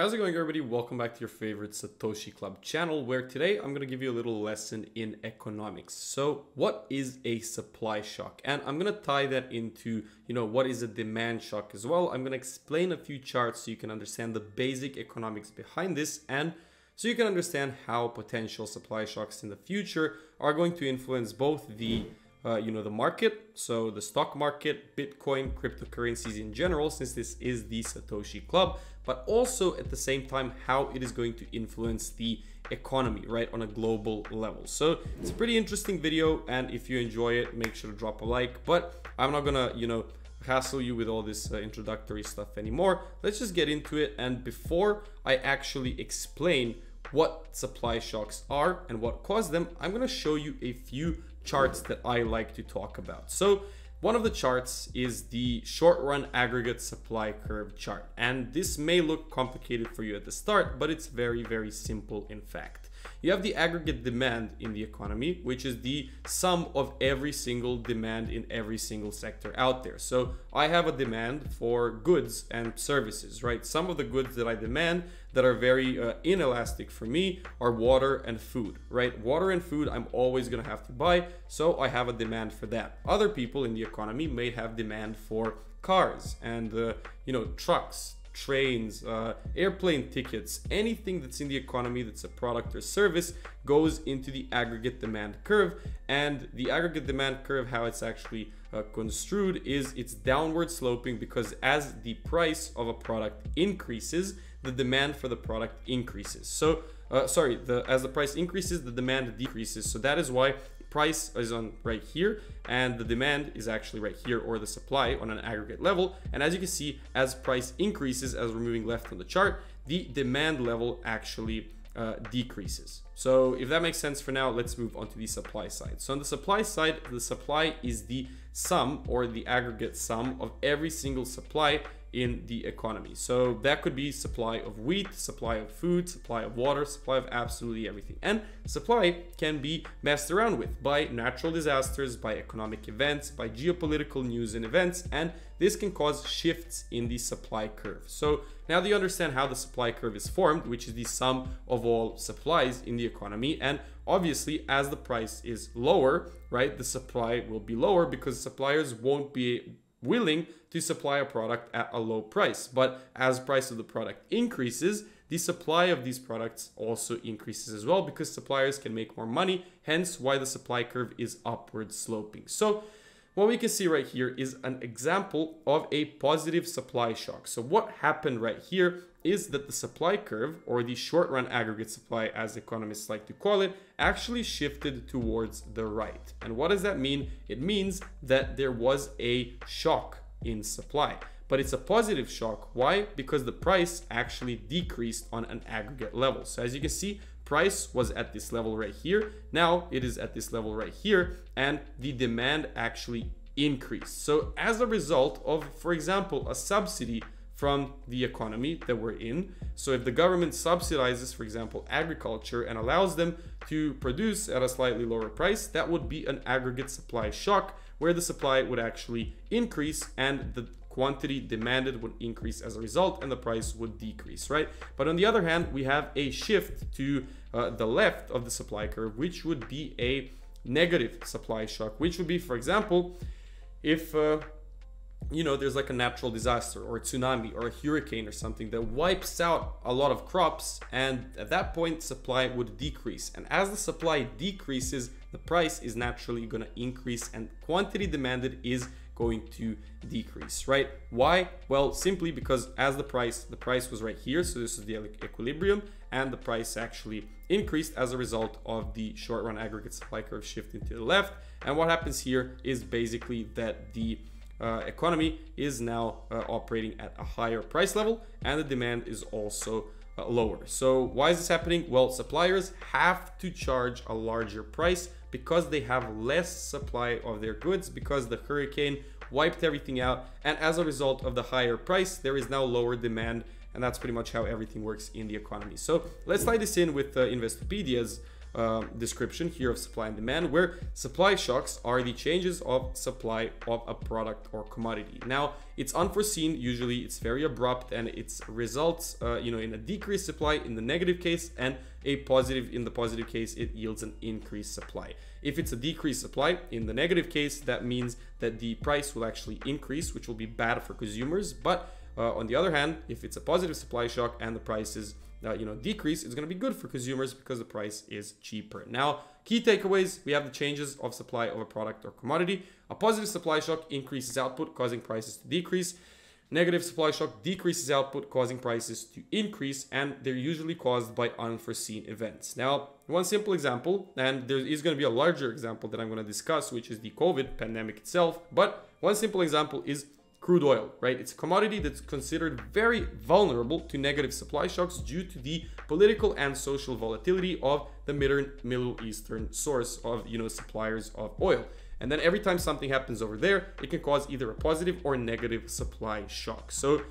How's it going everybody? Welcome back to your favorite Satoshi Club channel where today I'm going to give you a little lesson in economics. So what is a supply shock? And I'm going to tie that into, you know, what is a demand shock as well. I'm going to explain a few charts so you can understand the basic economics behind this and so you can understand how potential supply shocks in the future are going to influence both the uh, you know the market so the stock market bitcoin cryptocurrencies in general since this is the satoshi club but also at the same time how it is going to influence the economy right on a global level. So it's a pretty interesting video and if you enjoy it make sure to drop a like. But i'm not gonna you know hassle you with all this uh, introductory stuff anymore. Let's just get into it and before i actually explain what supply shocks are and what caused them i'm to show you a few charts that i like to talk about. So one of the charts is the short run aggregate supply curve chart. And this may look complicated for you at the start, but it's very, very simple in fact. You have the aggregate demand in the economy, which is the sum of every single demand in every single sector out there. So I have a demand for goods and services, right? Some of the goods that I demand that are very uh, inelastic for me are water and food, right? Water and food I'm always gonna have to buy, so I have a demand for that. Other people in the economy may have demand for cars and uh, you know trucks trains, uh, airplane tickets, anything that's in the economy that's a product or service goes into the aggregate demand curve. And the aggregate demand curve, how it's actually uh, construed, is it's downward sloping because as the price of a product increases, the demand for the product increases. So, uh, sorry, the, as the price increases, the demand decreases. So that is why price is on right here and the demand is actually right here or the supply on an aggregate level. And as you can see as price increases as we're moving left on the chart the demand level actually uh, decreases. So if that makes sense for now let's move on to the supply side. So on the supply side the supply is the sum or the aggregate sum of every single supply in the economy. So that could be supply of wheat, supply of food, supply of water, supply of absolutely everything. And supply can be messed around with by natural disasters, by economic events, by geopolitical news and events, and this can cause shifts in the supply curve. So now that you understand how the supply curve is formed, which is the sum of all supplies in the economy, and obviously as the price is lower, right, the supply will be lower because suppliers won't be willing to supply a product at a low price. But as price of the product increases, the supply of these products also increases as well because suppliers can make more money, hence why the supply curve is upward sloping. So what we can see right here is an example of a positive supply shock. So what happened right here is that the supply curve, or the short run aggregate supply as economists like to call it, actually shifted towards the right. And what does that mean? It means that there was a shock in supply. But it's a positive shock. Why? Because the price actually decreased on an aggregate level. So as you can see, price was at this level right here. Now it is at this level right here and the demand actually increased. So as a result of, for example, a subsidy from the economy that we're in. So if the government subsidizes, for example, agriculture and allows them to produce at a slightly lower price, that would be an aggregate supply shock where the supply would actually increase and the quantity demanded would increase as a result and the price would decrease, right? But on the other hand, we have a shift to uh, the left of the supply curve, which would be a negative supply shock, which would be, for example, if uh, you know, there's like a natural disaster or a tsunami or a hurricane or something that wipes out a lot of crops, and at that point, supply would decrease. And as the supply decreases, the price is naturally going to increase, and quantity demanded is going to decrease, right? Why? Well, simply because as the price, the price was right here, so this is the equilibrium, and the price actually increased as a result of the short run aggregate supply curve shifting to the left. And what happens here is basically that the uh, economy is now uh, operating at a higher price level and the demand is also uh, lower. So why is this happening? Well, suppliers have to charge a larger price because they have less supply of their goods because the hurricane wiped everything out and as a result of the higher price there is now lower demand and that's pretty much how everything works in the economy. So let's tie this in with uh, Investopedia's uh, description here of supply and demand, where supply shocks are the changes of supply of a product or commodity. Now, it's unforeseen. Usually, it's very abrupt, and it results, uh, you know, in a decreased supply in the negative case, and a positive in the positive case. It yields an increased supply. If it's a decreased supply in the negative case, that means that the price will actually increase, which will be bad for consumers. But uh, on the other hand, if it's a positive supply shock and the prices uh, you know decrease, is going to be good for consumers because the price is cheaper. Now, key takeaways: we have the changes of supply of a product or commodity. A positive supply shock increases output, causing prices to decrease. Negative supply shock decreases output, causing prices to increase, and they're usually caused by unforeseen events. Now, one simple example, and there is going to be a larger example that I'm going to discuss, which is the COVID pandemic itself. But one simple example is crude oil, right? It's a commodity that's considered very vulnerable to negative supply shocks due to the political and social volatility of the Middle Eastern source of, you know, suppliers of oil. And then every time something happens over there, it can cause either a positive or negative supply shock. So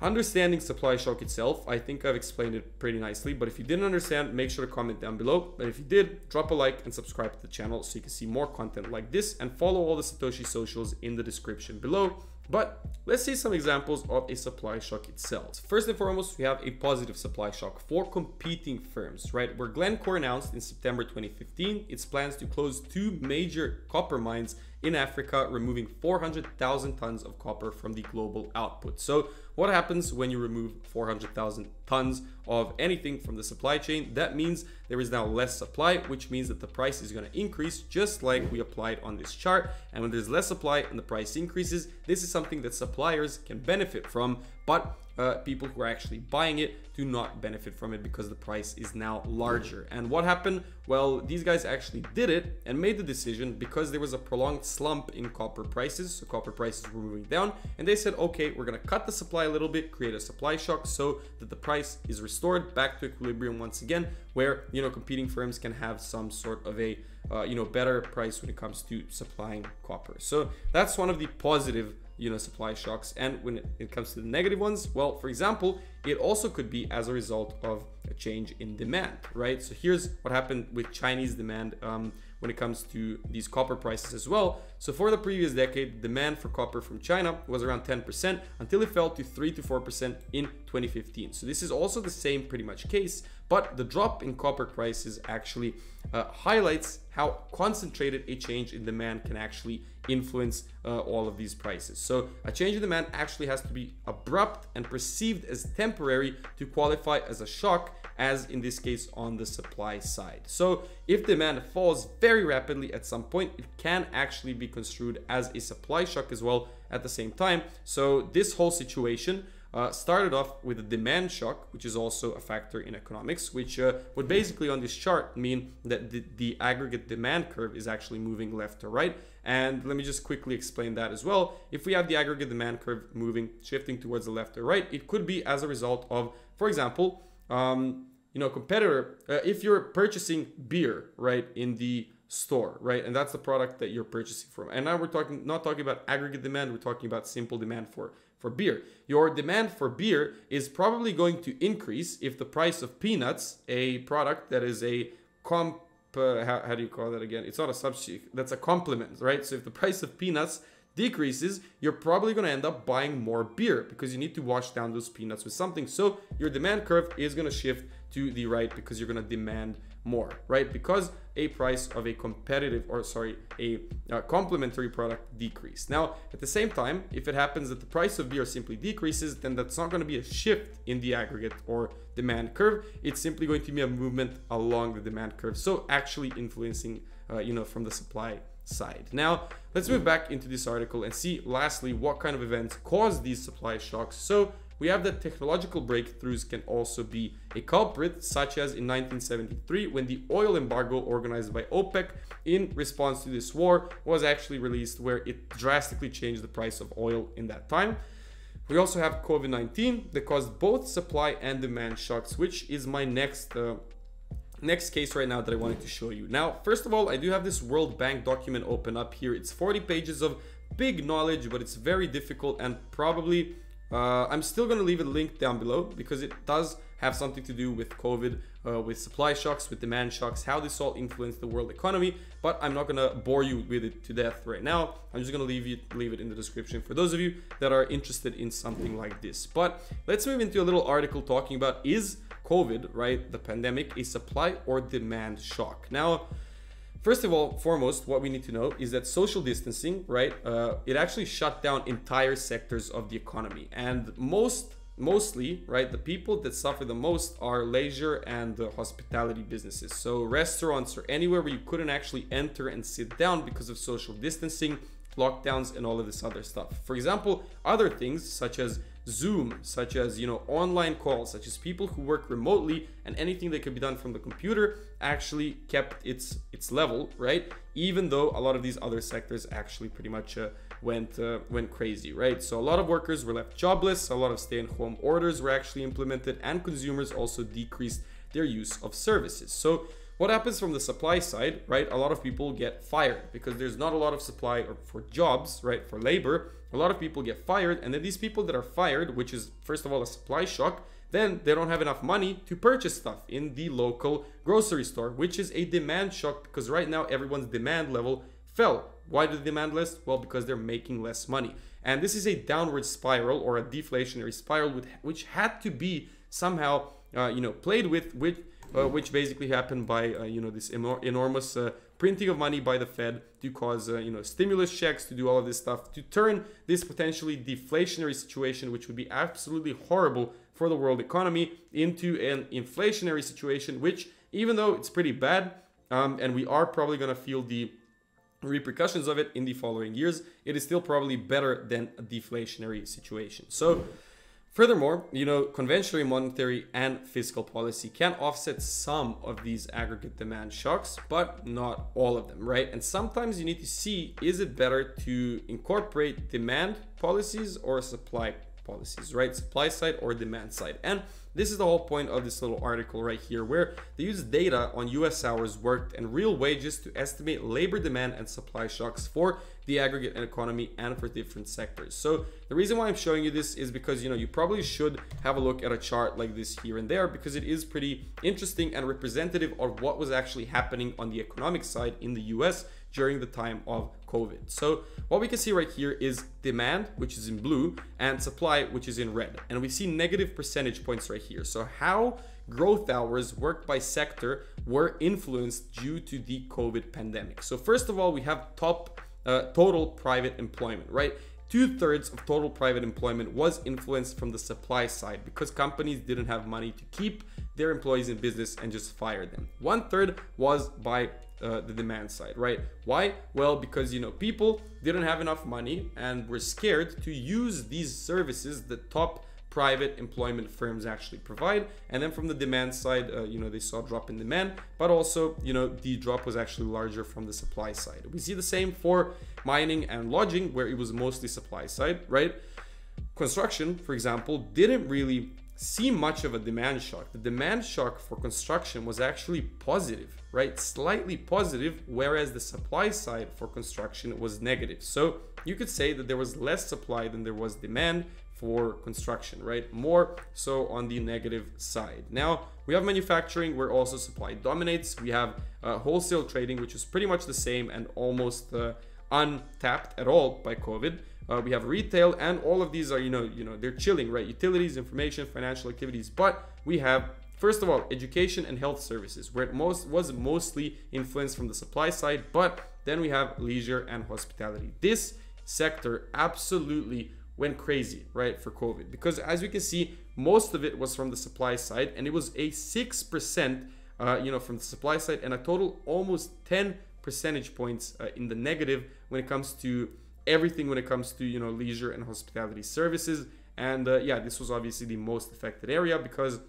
understanding supply shock itself, I think I've explained it pretty nicely. But if you didn't understand, make sure to comment down below. But if you did, drop a like and subscribe to the channel so you can see more content like this and follow all the Satoshi socials in the description below. But let's see some examples of a supply shock itself. First and foremost, we have a positive supply shock for competing firms, right? Where Glencore announced in September 2015 its plans to close two major copper mines in Africa, removing 400,000 tons of copper from the global output. So what happens when you remove 400,000 tons of anything from the supply chain? That means there is now less supply, which means that the price is going to increase just like we applied on this chart. And when there's less supply and the price increases, this is something that suppliers can benefit from, but uh, people who are actually buying it do not benefit from it because the price is now larger. And what happened? Well, these guys actually did it and made the decision because there was a prolonged slump in copper prices. So copper prices were moving down and they said, okay, we're going to cut the supply a little bit, create a supply shock so that the price is restored back to equilibrium once again, where, you know, competing firms can have some sort of a, uh, you know, better price when it comes to supplying copper. So that's one of the positive you know supply shocks. And when it comes to the negative ones well for example it also could be as a result of a change in demand right? So here's what happened with chinese demand um, when it comes to these copper prices as well. So for the previous decade demand for copper from china was around 10% until it fell to 3 to 4% in 2015 so this is also the same pretty much case but the drop in copper prices actually uh, highlights how concentrated a change in demand can actually influence uh, all of these prices. So a change in demand actually has to be abrupt and perceived as temporary to qualify as a shock as in this case on the supply side. So if demand falls very rapidly at some point, it can actually be construed as a supply shock as well at the same time. So this whole situation uh, started off with a demand shock, which is also a factor in economics, which uh, would basically on this chart mean that the, the aggregate demand curve is actually moving left to right. And let me just quickly explain that as well. If we have the aggregate demand curve moving, shifting towards the left or right, it could be as a result of, for example, um, you know, competitor, uh, if you're purchasing beer, right, in the store, right? And that's the product that you're purchasing from. And now we're talking not talking about aggregate demand, we're talking about simple demand for for beer. Your demand for beer is probably going to increase if the price of peanuts, a product that is a comp uh, how, how do you call that again? It's not a substitute. That's a complement, right? So if the price of peanuts decreases, you're probably going to end up buying more beer because you need to wash down those peanuts with something. So your demand curve is going to shift to the right because you're going to demand more, right? Because a price of a competitive or sorry, a uh, complementary product decrease. Now, at the same time, if it happens that the price of beer simply decreases, then that's not going to be a shift in the aggregate or demand curve. It's simply going to be a movement along the demand curve. So actually influencing, uh, you know, from the supply side. Now, let's move back into this article and see lastly what kind of events cause these supply shocks. So we have that technological breakthroughs can also be a culprit, such as in 1973 when the oil embargo organized by OPEC in response to this war was actually released, where it drastically changed the price of oil in that time. We also have COVID 19 that caused both supply and demand shocks, which is my next. Uh, next case right now that I wanted to show you. Now, first of all, I do have this World Bank document open up here. It's 40 pages of big knowledge, but it's very difficult and probably Uh, I'm still going to leave a link down below because it does have something to do with COVID, uh, with supply shocks, with demand shocks, how this all influenced the world economy. But I'm not going to bore you with it to death right now. I'm just going to leave it leave it in the description for those of you that are interested in something like this. But let's move into a little article talking about is COVID, right, the pandemic, a supply or demand shock. Now, First of all, foremost, what we need to know is that social distancing, right, uh, it actually shut down entire sectors of the economy. And most, mostly, right, the people that suffer the most are leisure and uh, hospitality businesses. So restaurants or anywhere where you couldn't actually enter and sit down because of social distancing, lockdowns, and all of this other stuff. For example, other things such as Zoom, such as you know online calls, such as people who work remotely and anything that could be done from the computer actually kept its its level, right? Even though a lot of these other sectors actually pretty much uh, went uh, went crazy, right? So a lot of workers were left jobless, a lot of stay-at-home orders were actually implemented, and consumers also decreased their use of services. So what happens from the supply side, right? A lot of people get fired because there's not a lot of supply for jobs, right? For labor, a lot of people get fired, and then these people that are fired, which is first of all a supply shock, then they don't have enough money to purchase stuff in the local grocery store, which is a demand shock because right now everyone's demand level fell. Why did the demand less? Well, because they're making less money. And this is a downward spiral or a deflationary spiral, which had to be somehow, uh, you know, played with, with uh, which basically happened by uh, you know this enormous uh, printing of money by the Fed to cause uh, you know stimulus checks to do all of this stuff to turn this potentially deflationary situation, which would be absolutely horrible for the world economy, into an inflationary situation, which even though it's pretty bad, um, and we are probably going to feel the repercussions of it in the following years, it is still probably better than a deflationary situation. So Furthermore, you know, conventional monetary and fiscal policy can offset some of these aggregate demand shocks, but not all of them, right? And sometimes you need to see is it better to incorporate demand policies or supply policies, right? Supply side or demand side. And this is the whole point of this little article right here, where they use data on US hours worked and real wages to estimate labor demand and supply shocks for the aggregate economy and for different sectors. So the reason why I'm showing you this is because you know you probably should have a look at a chart like this here and there because it is pretty interesting and representative of what was actually happening on the economic side in the US during the time of COVID. So what we can see right here is demand, which is in blue, and supply, which is in red. And we see negative percentage points right here. So how growth hours worked by sector were influenced due to the COVID pandemic. So first of all, we have top uh, total private employment, right? Two thirds of total private employment was influenced from the supply side because companies didn't have money to keep their employees in business and just fire them. One third was by uh, the demand side, right? Why? Well, because you know people didn't have enough money and were scared to use these services that top private employment firms actually provide. And then from the demand side, uh, you know they saw drop in demand, but also you know the drop was actually larger from the supply side. We see the same for mining and lodging, where it was mostly supply side, right? Construction, for example, didn't really see much of a demand shock. The demand shock for construction was actually positive, right? Slightly positive, whereas the supply side for construction was negative. So you could say that there was less supply than there was demand for construction, right? More so on the negative side. Now we have manufacturing where also supply dominates. We have uh, wholesale trading, which is pretty much the same and almost uh, untapped at all by COVID. Uh, we have retail, and all of these are, you know, you know, they're chilling, right? Utilities, information, financial activities. But we have, first of all, education and health services, where it most was mostly influenced from the supply side. But then we have leisure and hospitality. This sector absolutely went crazy, right, for COVID, because as we can see, most of it was from the supply side, and it was a six percent, uh, you know, from the supply side, and a total almost ten percentage points uh, in the negative when it comes to everything when it comes to you know leisure and hospitality services. And uh, yeah this was obviously the most affected area because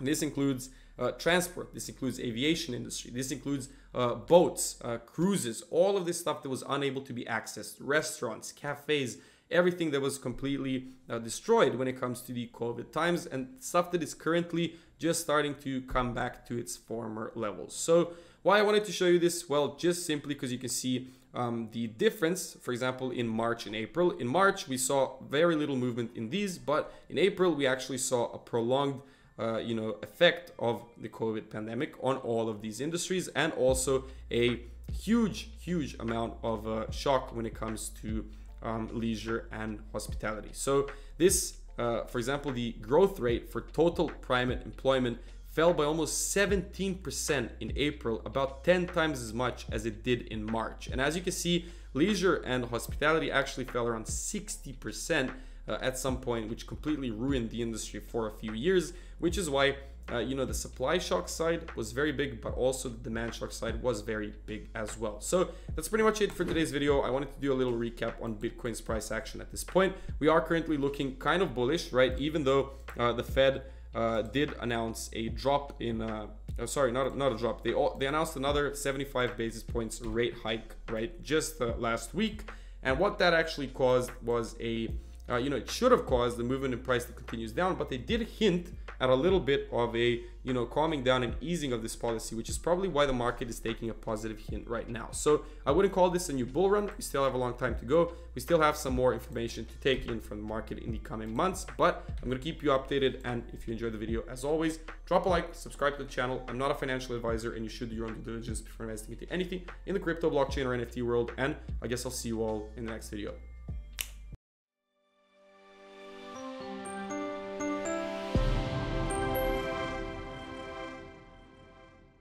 this includes uh, transport. This includes aviation industry. This includes uh, boats uh, cruises all of this stuff that was unable to be accessed. Restaurants cafes everything that was completely uh, destroyed when it comes to the covid times and stuff that is currently just starting to come back to its former levels. So why I wanted to show you this? Well, just simply because you can see um, the difference, for example, in March and April. In March, we saw very little movement in these, but in April, we actually saw a prolonged uh, you know, effect of the COVID pandemic on all of these industries and also a huge, huge amount of uh, shock when it comes to um, leisure and hospitality. So this, uh, for example, the growth rate for total private employment fell by almost 17% in April, about 10 times as much as it did in March. And as you can see, leisure and hospitality actually fell around 60% uh, at some point, which completely ruined the industry for a few years, which is why uh, you know the supply shock side was very big but also the demand shock side was very big as well. So that's pretty much it for today's video. I wanted to do a little recap on bitcoin's price action at this point. We are currently looking kind of bullish right? Even though uh, the fed uh, did announce a drop in uh, oh, sorry not not a drop. They all, they announced another 75 basis points rate hike right just uh, last week. And what that actually caused was a uh, you know, it should have caused the movement in price that continues down, but they did hint at a little bit of a, you know, calming down and easing of this policy, which is probably why the market is taking a positive hint right now. So I wouldn't call this a new bull run. We still have a long time to go. We still have some more information to take in from the market in the coming months, but I'm going to keep you updated. And if you enjoyed the video, as always, drop a like, subscribe to the channel. I'm not a financial advisor and you should do your own due diligence before investing into anything in the crypto, blockchain, or NFT world. And I guess I'll see you all in the next video.